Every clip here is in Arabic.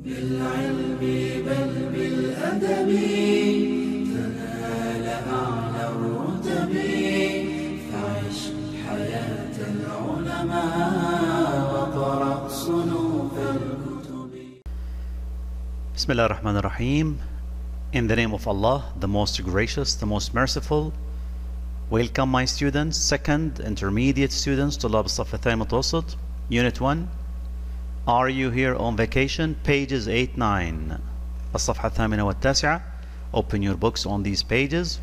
بالعلم بل بالأدب تنال أعلى الرتب فعش حياة العلماء وقرأ صنوف الكتب بسم الله الرحمن الرحيم In the name of Allah, the most gracious, the most merciful Welcome my students, second intermediate students to Lab الصف الثاني متوسط Unit 1 Are you here on vacation? Pages 8 9 الصفحة الثامنة والتاسعة Open your books on these pages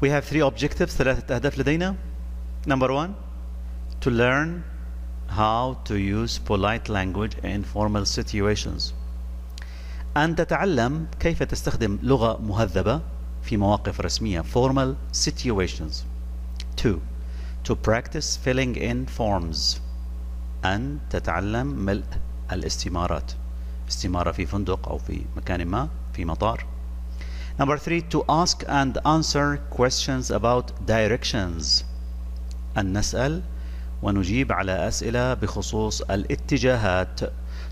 We have three objectives ثلاثة أهداف لدينا Number one To learn how to use polite language in formal situations أن تتعلم كيف تستخدم لغة مهذبة في مواقف رسمية formal situations 2 to practice filling in forms أن تتعلم ملء الاستمارات استمارة في فندق أو في مكان ما في مطار Number 3 to ask and answer questions about directions أن نسأل ونجيب على أسئلة بخصوص الاتجاهات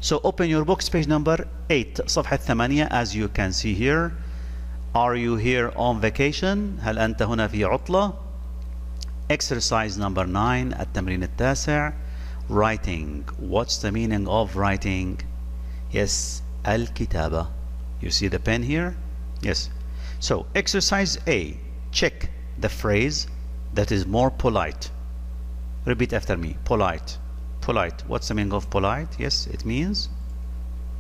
So open your books page number 8 صفحة 8 as you can see here Are you here on vacation? هل أنت هنا في عطلة؟ Exercise number 9 التمرين التاسع Writing What's the meaning of writing? Yes الكتابة You see the pen here? Yes So exercise A Check the phrase that is more polite Repeat after me polite polite what's the meaning of polite yes it means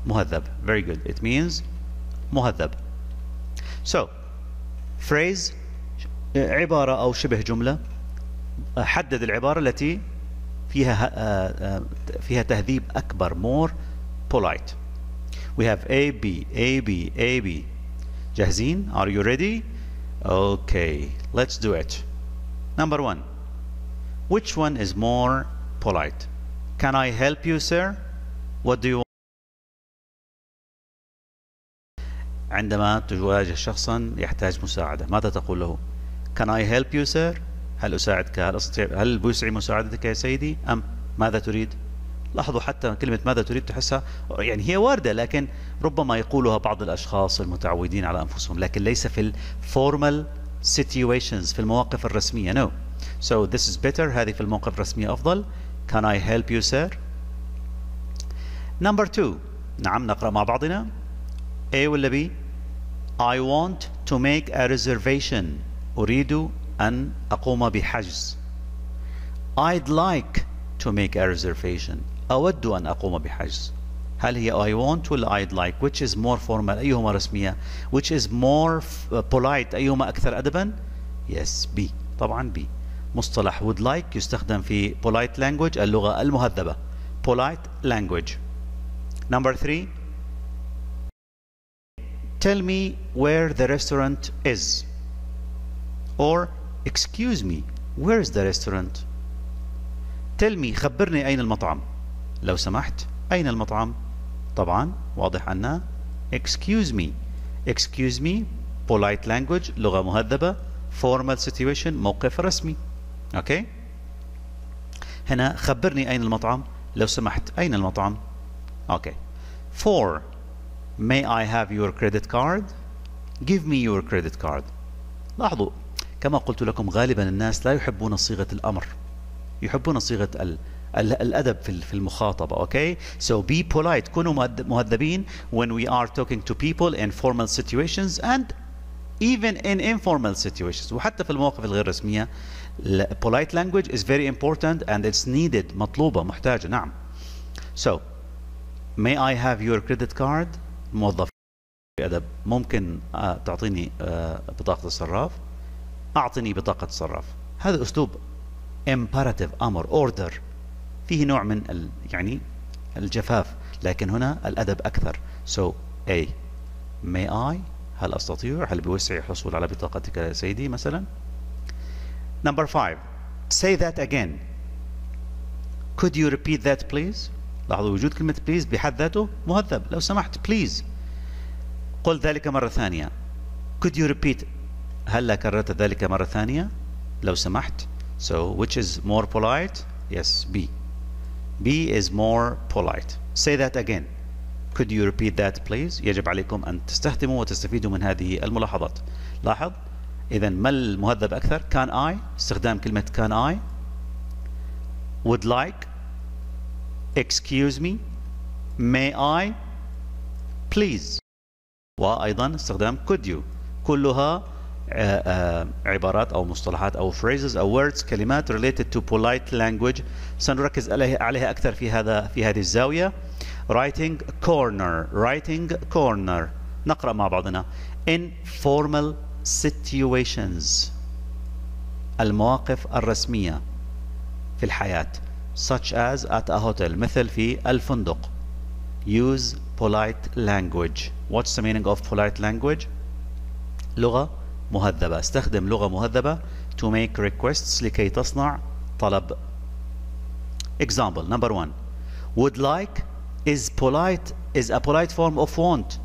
مهذب very good it means مهذب so phrase عبارة أو شبه جملة حدد العبارة التي فيها فيها تهذيب أكبر more polite we have A B A B A B جاهزين are you ready okay let's do it number one which one is more polite can I help you sir what do you want عندما تواجه شخصا يحتاج مساعدة ماذا تقول له Can I help you sir هل أساعدك؟ هل أستطيع؟ هل بوسعي مساعدتك يا سيدي؟ أم ماذا تريد؟ لاحظوا حتى كلمة ماذا تريد تحسها يعني هي واردة لكن ربما يقولها بعض الأشخاص المتعودين على أنفسهم لكن ليس في الفورمال situations في المواقف الرسمية no. So this is better هذه في المواقف الرسمية أفضل. Can I help you sir? Number two. نعم نقرأ مع بعضنا. A ولا B I want to make a reservation. أريد أن أقوم بحجز I'd like to make a reservation أود أن أقوم بحجز هل هي I want ولا I'd like which is more formal أيهما رسمية which is more polite أيهما أكثر أدبا yes B طبعا B مصطلح would like يستخدم في polite language اللغة المهذبة polite language number three tell me where the restaurant is or excuse me where is the restaurant tell me خبرني أين المطعم لو سمحت أين المطعم طبعا واضح أنها excuse me excuse me polite language لغة مهذبة formal situation موقف رسمي okay هنا خبرني أين المطعم لو سمحت أين المطعم okay four may I have your credit card give me your credit card لاحظوا كما قلت لكم غالبا الناس لا يحبون صيغة الأمر. يحبون صيغة ال الأدب في المخاطبة أوكي so be polite. كونوا مهذبين when we are talking to people in formal situations and even in informal situations. وحتى في المواقف الغير رسمية polite language is very important and it's needed مطلوبة محتاجة. نعم. So may I have your credit card موظف. أدب. ممكن تعطيني بطاقة الصراف؟ أعطني بطاقة الصراف هذا أسلوب imperative أمر order. فيه نوع من ال يعني الجفاف لكن هنا الأدب أكثر. So A may I هل أستطيع؟ هل بوسعي الحصول على بطاقتك يا سيدي مثلا؟ Number five say that again. Could you repeat that please? لاحظوا وجود كلمة please بحد ذاته مهذب. لو سمحت please. قل ذلك مرة ثانية. Could you repeat هل كررت ذلك مرة ثانية لو سمحت so which is more polite yes B B is more polite say that again could you repeat that please يجب عليكم أن تستخدموا وتستفيدوا من هذه الملاحظات لاحظ إذا ما المهذب أكثر can I استخدام كلمة can I would like excuse me may I please وأيضا استخدام could you كلها عبارات أو مصطلحات أو phrases أو words كلمات related to polite language سنركز عليها أكثر في هذا في هذه الزاوية writing corner writing corner نقرأ مع بعضنا in formal situations المواقف الرسمية في الحياة such as at a hotel مثل في الفندق use polite language what's the meaning of polite language لغة مهذبة استخدم لغة مهذبة to make requests لكي تصنع طلب example number one would like is polite is a polite form of want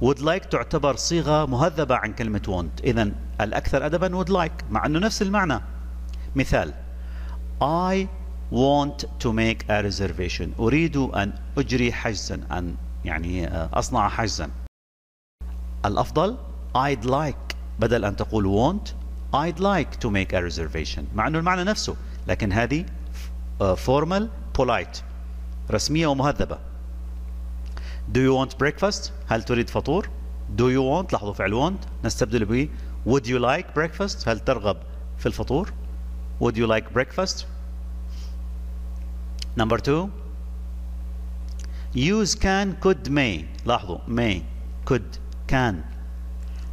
would like تعتبر صيغة مهذبة عن كلمة want إذا الأكثر أدبا would like مع أنه نفس المعنى مثال I want to make a reservation أريد أن أجري حجزا أن يعني أصنع حجزا الأفضل I'd like بدل أن تقول want I'd like to make a reservation مع أنه المعنى نفسه لكن هذه formal polite رسمية ومهذبة Do you want breakfast هل تريد فطور Do you want لاحظوا فعل want نستبدل به Would you like breakfast هل ترغب في الفطور Would you like breakfast Number two use can could may لاحظوا may could can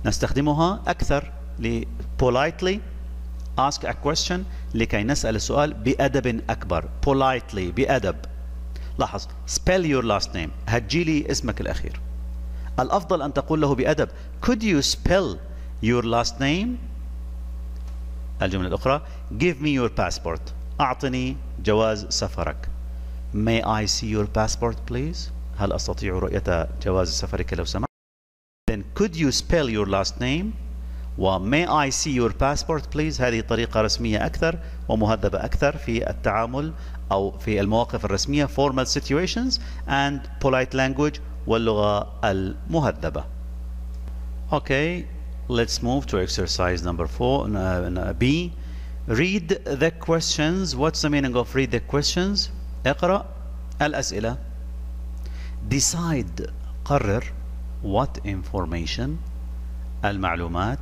نستخدمها أكثر ل politely ask a question لكي نسأل السؤال بأدب أكبر. politely بأدب. لاحظ spell your last name. هتجيلي اسمك الأخير. الأفضل أن تقول له بأدب. could you spell your last name الجملة الأخرى give me your passport. أعطني جواز سفرك. may I see your passport please هل أستطيع رؤية جواز سفرك لو سمحت؟ could you spell your last name و may I see your passport please هذه طريقة رسمية أكثر ومهذبة أكثر في التعامل أو في المواقف الرسمية formal situations and polite language واللغة المهذبة Okay let's move to exercise number four uh, B read the questions what's the meaning of read the questions اقرأ الأسئلة decide قرر what information المعلومات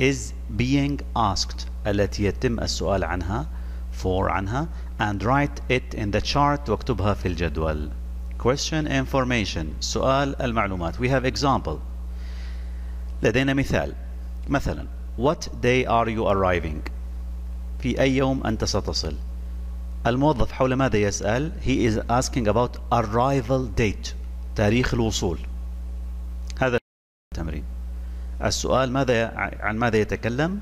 is being asked التي يتم السؤال عنها for عنها and write it in the chart واكتبها في الجدول question information سؤال المعلومات we have example لدينا مثال مثلا what day are you arriving في أي يوم أنت ستصل الموظف حول ماذا يسأل he is asking about arrival date تاريخ الوصول هذا التمرين السؤال ماذا عن ماذا يتكلم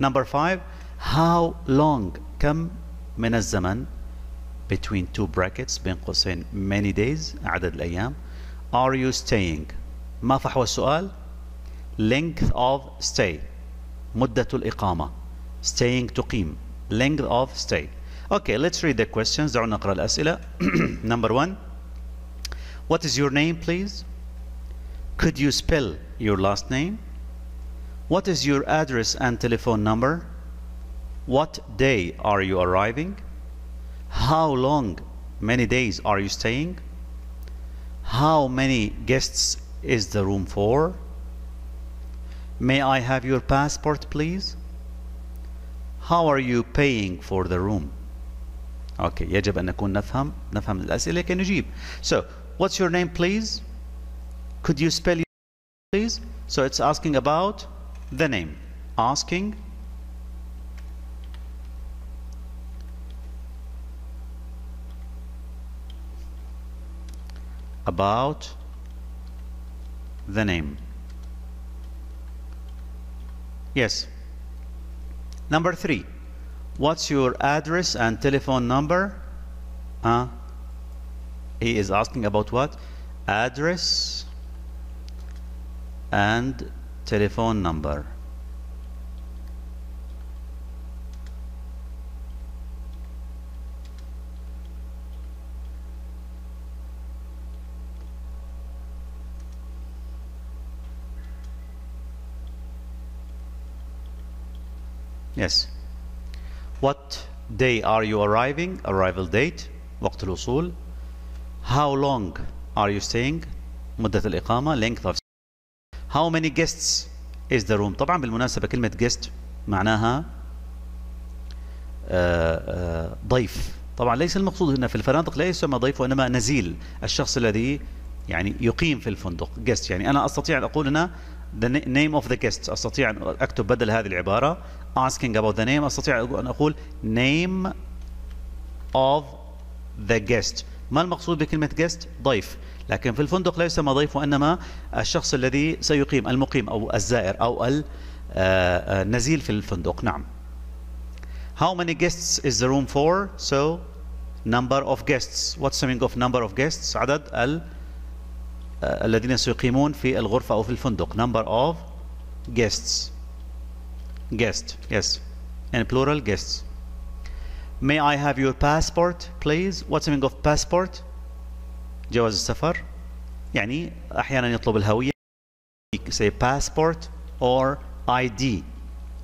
number five how long كم من الزمن between two brackets بين قوسين many days عدد الأيام are you staying ما فحوى السؤال length of stay مدة الإقامة staying تقيم length of stay okay let's read the questions دعونا نقرأ الأسئلة number one what is your name please could you spell your last name what is your address and telephone number what day are you arriving how long many days are you staying how many guests is the room for may I have your passport please how are you paying for the room اوكي يجب ان نكون نفهم نفهم الاسئله كي نجيب so what's your name please Could you spell your name please? So it's asking about the name. Asking. About the name. Yes. Number three. What's your address and telephone number? Uh, he is asking about what? Address and telephone number. Yes. What day are you arriving? Arrival date. وقت الوصول. How long are you staying? مدة الإقامة. Length of how many guests is the room? طبعا بالمناسبة كلمة guest معناها آه، آه، ضيف. طبعا ليس المقصود هنا في الفنادق لا يسمى ضيف وإنما نزيل الشخص الذي يعني يقيم في الفندق. Guest يعني أنا أستطيع أن أقول هنا the name of the guest. أستطيع أن أكتب بدل هذه العبارة asking about the name. أستطيع أن أقول name of the guest. ما المقصود بكلمة guest ضيف. لكن في الفندق لا يسمى ضيف وإنما الشخص الذي سيقيم المقيم أو الزائر أو النزيل في الفندق نعم How many guests is the room for? So number of guests. What's the meaning of number of guests? عدد ال الذين سيقيمون في الغرفة أو في الفندق. Number of guests. Guest. Yes. And plural guests. May I have your passport, please? What's the meaning of passport? جواز السفر. يعني أحيانا يطلب الهوية. Say passport or ID.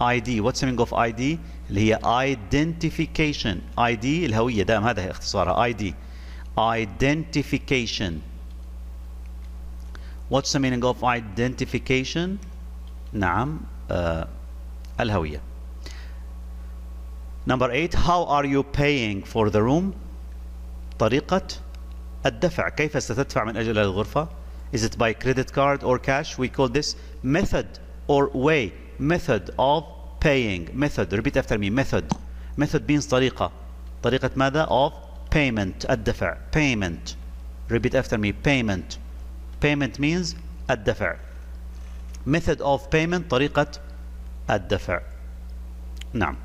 ID. What's the meaning of ID? اللي هي identification. ID الهوية دائما هذا اختصارها ID. Identification. What's the meaning of identification? نعم uh, الهوية. Number eight, how are you paying for the room? طريقة الدفع كيف ستدفع من أجل الغرفة Is it by credit card or cash? We call this method or way method of paying method repeat after me method method means طريقة طريقة ماذا of payment الدفع payment repeat after me payment payment means الدفع method of payment طريقة الدفع نعم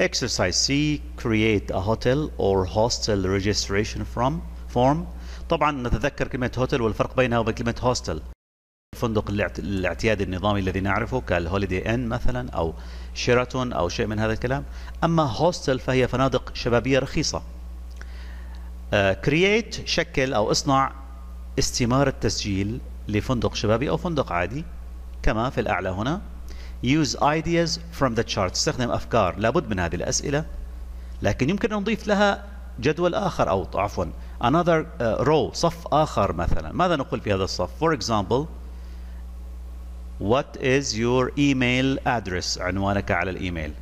exercise C create a hotel or hostel registration from form. طبعا نتذكر كلمة هوتل والفرق بينها وبين كلمة هوستل الفندق الاعتيادي النظامي الذي نعرفه كالهوليدي ان مثلا أو شيراتون أو شيء من هذا الكلام. أما hostel فهي فنادق شبابية رخيصة. create uh, شكل أو اصنع استمارة تسجيل لفندق شبابي أو فندق عادي. كما في الأعلى هنا. Use ideas from the chart. استخدم أفكار. لابد من هذه الأسئلة. لكن يمكن أن نضيف لها جدول آخر أو عفوا. Another uh, row صف آخر مثلا. ماذا نقول في هذا الصف؟ For example what is your email address? عنوانك على الإيميل.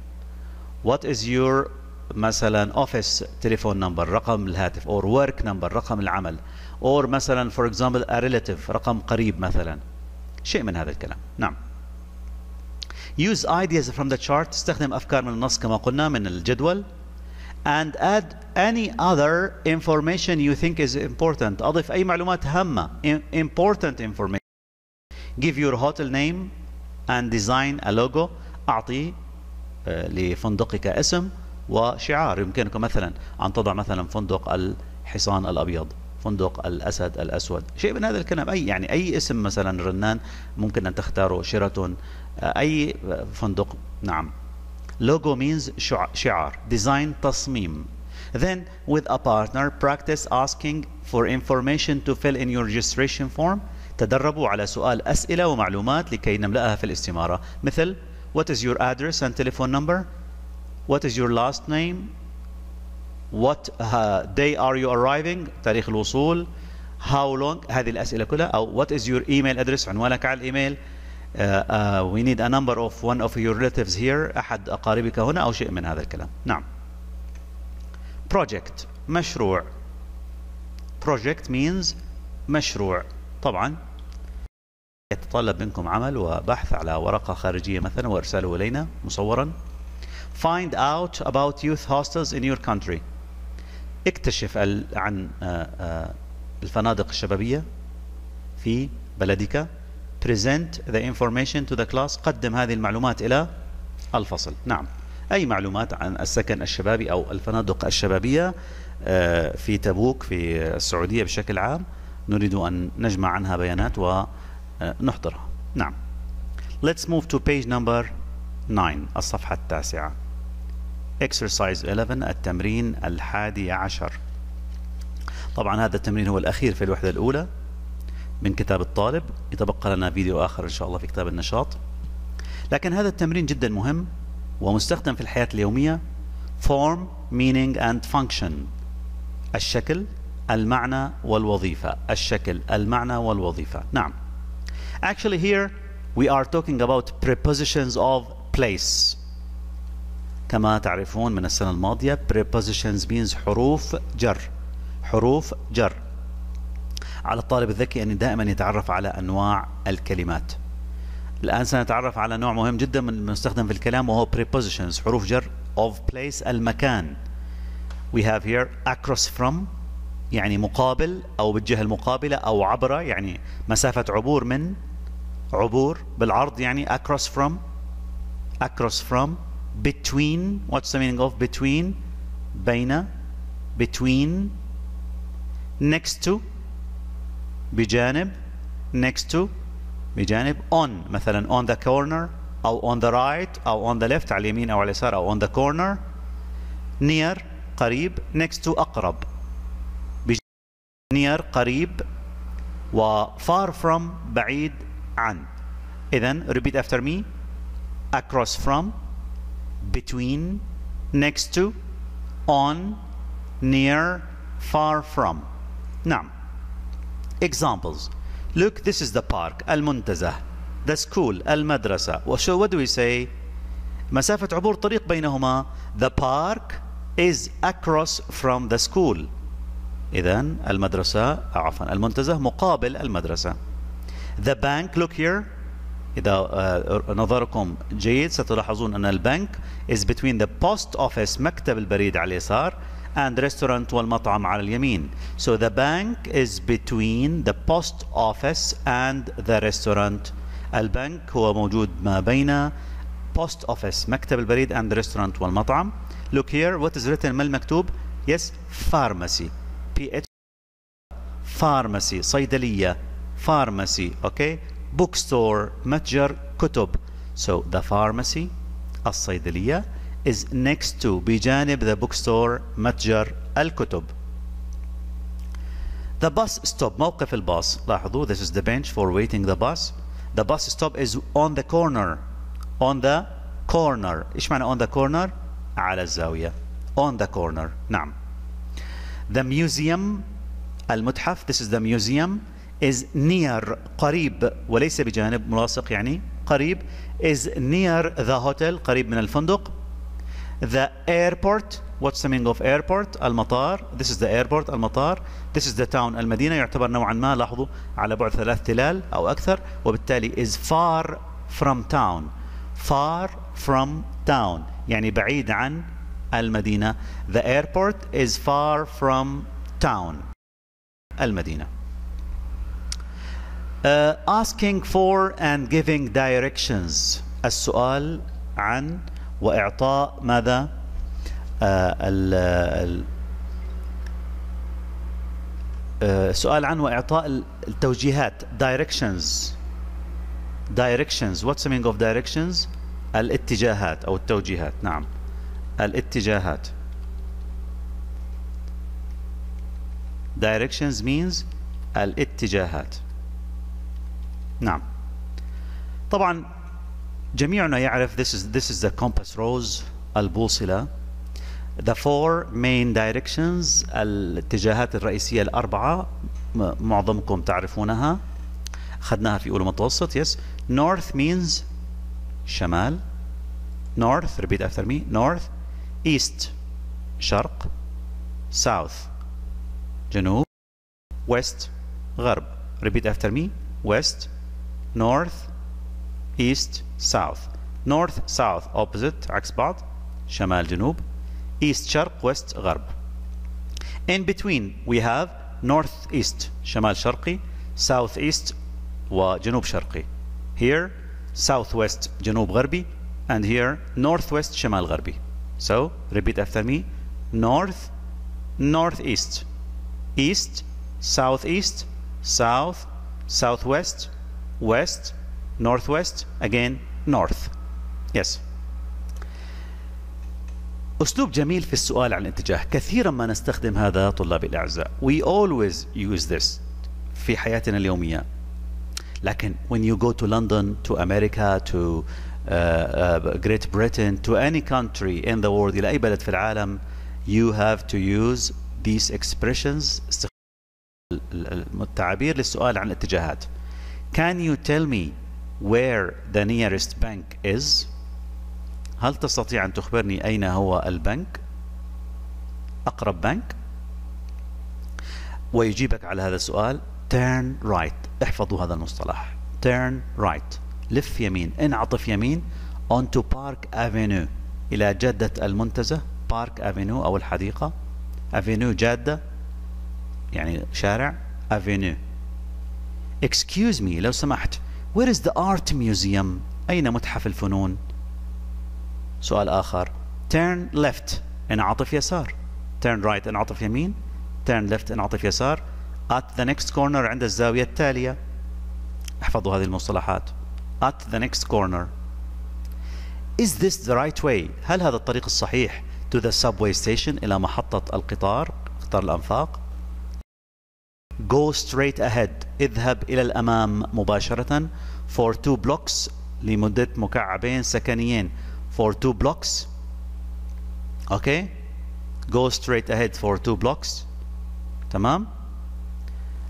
What is your مثلا office telephone number رقم الهاتف. Or work number رقم العمل. Or مثلا for example a relative. رقم قريب مثلا. شيء من هذا الكلام. نعم. use ideas from the chart استخدم افكار من النص كما قلنا من الجدول and add any other information you think is important اضف اي معلومات هامه important information give your hotel name and design a logo أعطي لفندقك اسم وشعار يمكنك مثلا أن تضع مثلا فندق الحصان الأبيض فندق الأسد الأسود شيء من هذا الكلام أي يعني أي اسم مثلا رنان ممكن أن تختاره شيراتون أي فندق نعم logo means شعار design تصميم then with a partner practice asking for information to fill in your registration form تدربوا على سؤال أسئلة ومعلومات لكي نملأها في الاستمارة مثل What is your address and telephone number? What is your last name? What uh, day are you arriving? تاريخ الوصول How long? هذه الأسئلة كلها أو What is your email address? عنوانك على الإيميل uh, uh, We need a number of one of your relatives here أحد أقاربك هنا أو شيء من هذا الكلام نعم Project مشروع Project means مشروع طبعا يتطلب منكم عمل وبحث على ورقة خارجية مثلا وإرساله إلينا مصورا find out about youth hostels in your country اكتشف عن الفنادق الشبابية في بلدك present the information to the class قدم هذه المعلومات إلى الفصل. نعم. أي معلومات عن السكن الشبابي أو الفنادق الشبابية في تبوك في السعودية بشكل عام؟ نريد أن نجمع عنها بيانات ونحضرها. نعم. Let's move to page number 9 الصفحة التاسعة. Exercise 11 التمرين الحادي عشر. طبعا هذا التمرين هو الأخير في الوحدة الأولى من كتاب الطالب. يتبقى لنا فيديو آخر إن شاء الله في كتاب النشاط. لكن هذا التمرين جدا مهم ومستخدم في الحياة اليومية. Form meaning and function. الشكل المعنى والوظيفة. الشكل المعنى والوظيفة. نعم. Actually here we are talking about prepositions of place. كما تعرفون من السنة الماضية prepositions means حروف جر. حروف جر. على الطالب الذكي أن دائما يتعرف على أنواع الكلمات. الآن سنتعرف على نوع مهم جدا من المستخدم في الكلام وهو prepositions حروف جر of place المكان. We have here across from يعني مقابل أو بالجهة المقابلة أو عبر يعني مسافة عبور من عبور بالعرض يعني across from across from. between what's the meaning of between بين between next to بجانب next to بجانب on مثلا on the corner أو on the right أو on the left على اليمين أو على اليسار أو on the corner near قريب next to أقرب near قريب و far from بعيد عن إذن repeat after me across from between next to on near far from نعم examples look this is the park المنتزه the school المدرسة وشو what do we say مسافة عبور طريق بينهما the park is across from the school إذا المدرسة عفوا المنتزه مقابل المدرسة the bank look here إذا نظركم جيد ستلاحظون أن البنك is between the post office مكتب البريد على اليسار and restaurant والمطعم على اليمين so the bank is between the post office and the restaurant البنك هو موجود ما بين post office مكتب البريد and the restaurant والمطعم look here what is written ما المكتوب yes pharmacy P H pharmacy صيدلية pharmacy okay bookstore متجر كتب so the pharmacy الصيدلية is next to بجانب the bookstore متجر الكتب the bus stop موقف الباص لاحظوا this is the bench for waiting the bus the bus stop is on the corner on the corner ايش معنى on the corner على الزاوية on the corner نعم the museum المتحف this is the museum Is near قريب وليس بجانب ملاصق يعني قريب is near the hotel قريب من الفندق the airport what's the meaning of airport المطار this is the airport المطار this is the town المدينة يعتبر نوعا ما لاحظوا على بعد ثلاث تلال أو أكثر وبالتالي is far from town far from town يعني بعيد عن المدينة the airport is far from town المدينة uh, asking for and giving directions السؤال عن وإعطاء ماذا uh, ال, ال, السؤال عن وإعطاء التوجيهات directions directions what's the meaning of directions الاتجاهات أو التوجيهات نعم الاتجاهات directions means الاتجاهات نعم طبعا جميعنا يعرف this is this is the compass rose البوصلة the four main directions الاتجاهات الرئيسية الأربعة معظمكم تعرفونها أخذناها في أولى متوسط yes north means شمال north repeat after me north east شرق south جنوب west غرب repeat after me west north east south north south opposite عكس بعض شمال جنوب east شرق west غرب in between we have north east شمال شرقي south east وجنوب شرقي here south west جنوب غربي and here north west شمال غربي so repeat after me north north east east southeast south southwest west northwest again north yes أسلوب جميل في السؤال عن الاتجاه كثيرا ما نستخدم هذا طلابي الأعزاء we always use this في حياتنا اليومية لكن when you go to London to America to uh, Great Britain to any country in the world إلى أي بلد في العالم you have to use these expressions التعابير للسؤال عن الاتجاهات Can you tell me where the nearest bank is? هل تستطيع أن تخبرني أين هو البنك؟ أقرب بنك؟ ويجيبك على هذا السؤال turn right. احفظوا هذا المصطلح. turn right. لف يمين. انعطف يمين onto Park Avenue. إلى جادة المنتزه Park Avenue أو الحديقة. Avenue جادة يعني شارع. Avenue. excuse me لو سمحت where is the art museum أين متحف الفنون سؤال آخر turn left انعطف يسار turn right انعطف يمين turn left انعطف يسار at the next corner عند الزاوية التالية احفظوا هذه المصطلحات at the next corner is this the right way هل هذا الطريق الصحيح to the subway station إلى محطة القطار قطار الأنفاق go straight ahead اذهب إلى الأمام مباشرة. For two blocks لمدة مكعبين سكنيين. For two blocks. Okay. Go straight ahead for two blocks. تمام.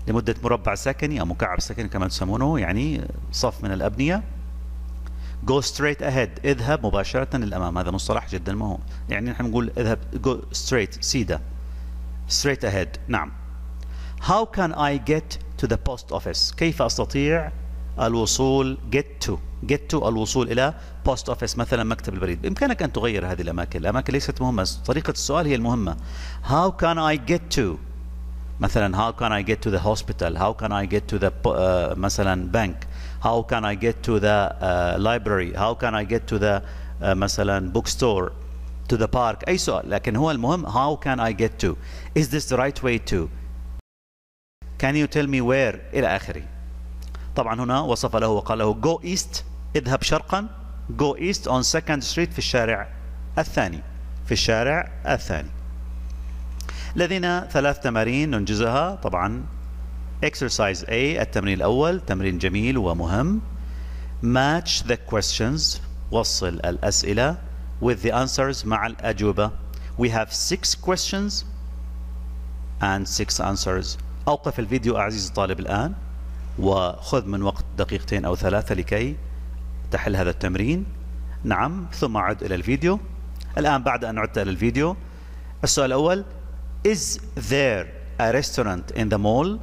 لمدة مربع سكني أو مكعب سكني كما تسمونه يعني صف من الأبنية. Go straight ahead. اذهب مباشرة للأمام. هذا مصطلح جدا مهم. يعني نحن نقول اذهب go straight سيدة. Straight ahead. نعم. how can I get to the post office كيف أستطيع الوصول get to get to الوصول إلى post office مثلا مكتب البريد بإمكانك أن تغير هذه الأماكن الأماكن ليست مهمة طريقة السؤال هي المهمة how can I get to مثلا how can I get to the hospital how can I get to the uh, مثلا bank how can I get to the uh, library how can I get to the uh, مثلا bookstore to the park أي سؤال لكن هو المهم how can I get to is this the right way to Can you tell me where? إلى آخره. طبعا هنا وصف له وقال له go east اذهب شرقا go east on second street في الشارع الثاني. في الشارع الثاني. لدينا ثلاث تمارين ننجزها. طبعا exercise A التمرين الأول تمرين جميل ومهم. Match the questions وصل الأسئلة with the answers مع الأجوبة. We have six questions and six answers. أوقف الفيديو أعزيزي الطالب الآن وخذ من وقت دقيقتين أو ثلاثة لكي تحل هذا التمرين. نعم ثم عد إلى الفيديو. الآن بعد أن عدت إلى الفيديو السؤال الأول Is there a restaurant in the mall?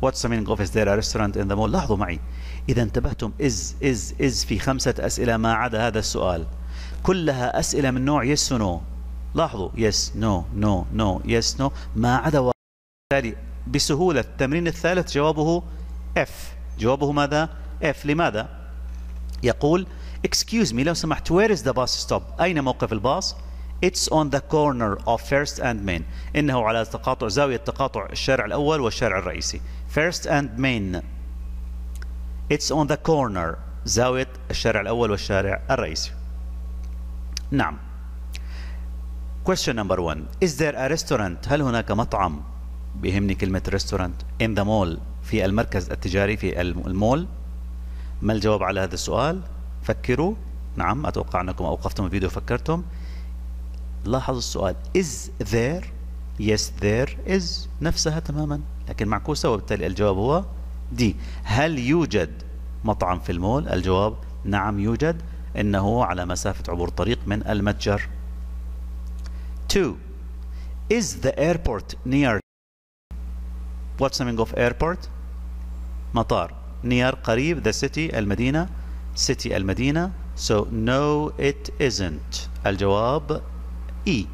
What's the meaning of is there a restaurant in the mall? لاحظوا معي. إذا انتبهتم is is is في خمسة أسئلة ما عدا هذا السؤال. كلها أسئلة من نوع yes or no. لاحظوا yes no no no yes no. ما عدا بالتالي بسهولة التمرين الثالث جوابه F. جوابه ماذا؟ F. لماذا؟ يقول excuse me لو سمحت where is the bus stop? أين موقف الباص؟ It's on the corner of First and Main. إنه على تقاطع زاوية تقاطع الشارع الأول والشارع الرئيسي. First and Main. It's on the corner. زاوية الشارع الأول والشارع الرئيسي. نعم. Question number one. Is there a restaurant? هل هناك مطعم؟ بيهمني كلمة restaurant. In the mall في المركز التجاري في المول. ما الجواب على هذا السؤال؟ فكروا. نعم أتوقع أنكم أوقفتم الفيديو وفكرتم. لاحظ السؤال. Is there yes there is. نفسها تماما. لكن معكوسة وبالتالي الجواب هو دي هل يوجد مطعم في المول؟ الجواب نعم يوجد. إنه على مسافة عبور طريق من المتجر. 2 is the airport near what's the meaning of airport مطار near قريب the city المدينة city المدينة so no it isn't الجواب E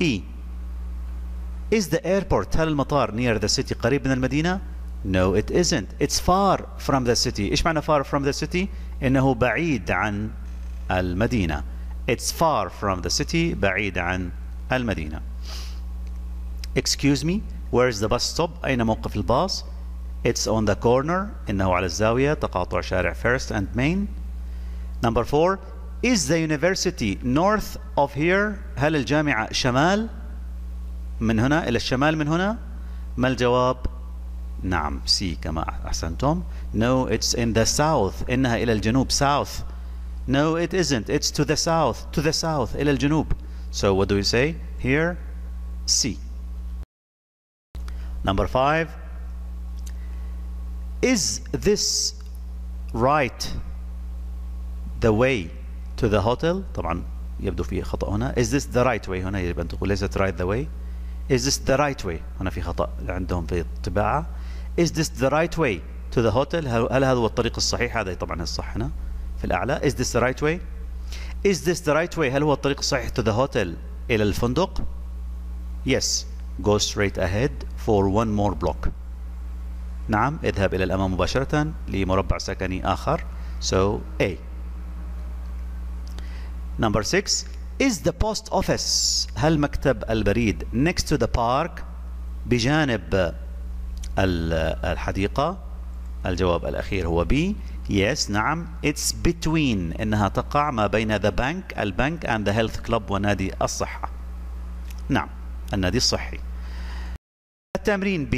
E Is the airport هل المطار near the city قريب من المدينة؟ No it isn't It's far from the city إيش معنى far from the city؟ إنه بعيد عن المدينة It's far from the city بعيد عن المدينة Excuse me Where is the bus stop؟ أين موقف الباص؟ It's on the corner إنه على الزاوية تقاطع شارع First and Main Number four Is the university north of here هل الجامعة شمال من هنا إلى الشمال من هنا ما الجواب نعم سي كما أحسنتم no it's in the south إنها إلى الجنوب south no it isn't it's to the south to the south إلى الجنوب so what do we say here C number five is this right the way to the hotel طبعا يبدو في خطأ هنا is this the right way هنا يجب أن تقول ليست right the way is this the right way هنا في خطأ عندهم في الطباعة is this the right way to the hotel هل هذا هو الطريق الصحيح هذا طبعا الصح هنا في الأعلى is this the right way is this the right way هل هو الطريق الصحيح to the hotel إلى الفندق yes go straight ahead for one more block نعم اذهب إلى الأمام مباشرة لمربع سكني آخر so A number six is the post office هل مكتب البريد next to the park بجانب الحديقة الجواب الأخير هو B yes نعم it's between إنها تقع ما بين the bank البنك and the health club ونادي الصحة نعم النادي الصحي التمرين B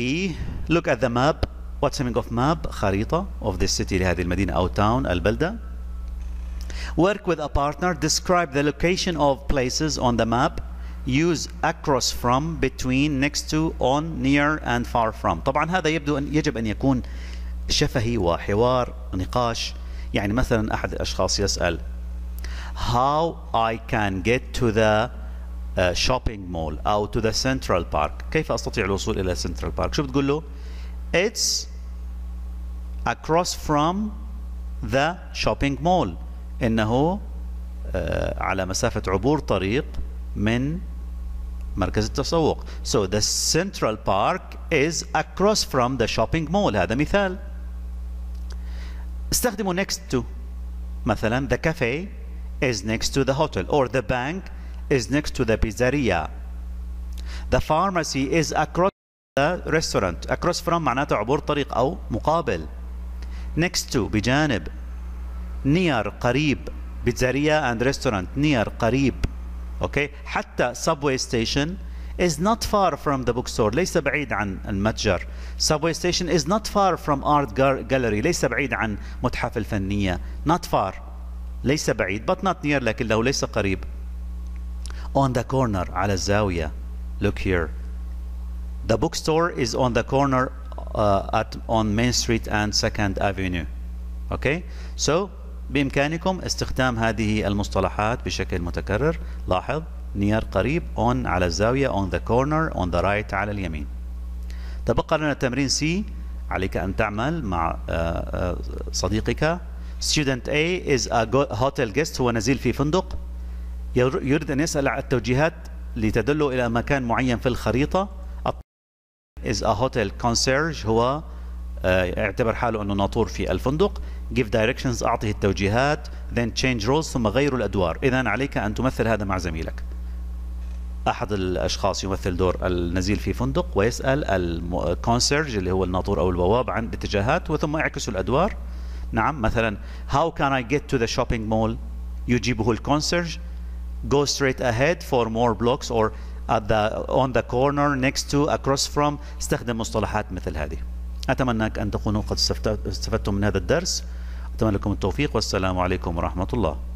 look at the map what's the meaning of map خريطة of this city لهذه المدينة أو town البلدة work with a partner describe the location of places on the map use across from between next to on near and far from طبعا هذا يبدو أن يجب أن يكون شفهي وحوار نقاش يعني مثلا أحد الأشخاص يسأل how I can get to the uh, shopping mall أو to the central park كيف أستطيع الوصول إلى central park شو بتقول له it's across from the shopping mall uh, على مسافة عبور طريق من مركز التسوق so the central park is across from the shopping mall هذا مثال استخدموا next to مثلا the cafe is next to the hotel or the bank is next to the pizzeria the pharmacy is across the restaurant across from معناته عبور طريق أو مقابل next to بجانب near قريب pizzeria and restaurant near قريب أوكي حتى subway station is not far from the bookstore ليس بعيد عن المتجر subway station is not far from art gallery ليس بعيد عن متحف الفنية not far ليس بعيد but not near لكنه ليس قريب on the corner على الزاوية look here the bookstore is on the corner uh, at on Main Street and Second Avenue okay so بإمكانكم استخدام هذه المصطلحات بشكل متكرر لاحظ near قريب on على الزاوية on the corner on the right على اليمين تبقى لنا تمرين C عليك أن تعمل مع صديقك student A is a hotel guest هو نزيل في فندق يريد أن يسأل عن التوجيهات لتدله إلى مكان معين في الخريطة. is a hotel concierge. هو اعتبر حاله أنه ناطور في الفندق. Give directions أعطه التوجيهات then change roles ثم غيروا الأدوار. إذا عليك أن تمثل هذا مع زميلك. أحد الأشخاص يمثل دور النزيل في فندق ويسأل ال concierge اللي هو الناطور أو البواب عن الاتجاهات وثم يعكسوا الأدوار. نعم مثلا how can I get to the shopping mall يجيبه ال concierge go straight ahead four more blocks or at the on the corner next to across from استخدم مصطلحات مثل هذه. أتمنى أن تكونوا قد استفدتم من هذا الدرس. أتمنى لكم التوفيق. والسلام عليكم ورحمة الله.